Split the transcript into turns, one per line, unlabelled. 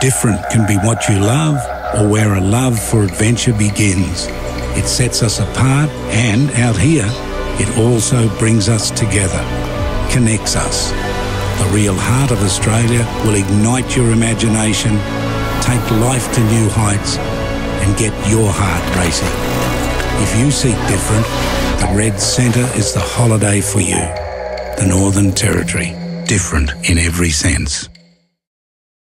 Different can be what you love or where a love for adventure begins. It sets us apart and out here, it also brings us together, connects us. The real heart of Australia will ignite your imagination, take life to new heights and get your heart racing. If you seek different, the Red Centre is the holiday for you. The Northern Territory, different in every sense.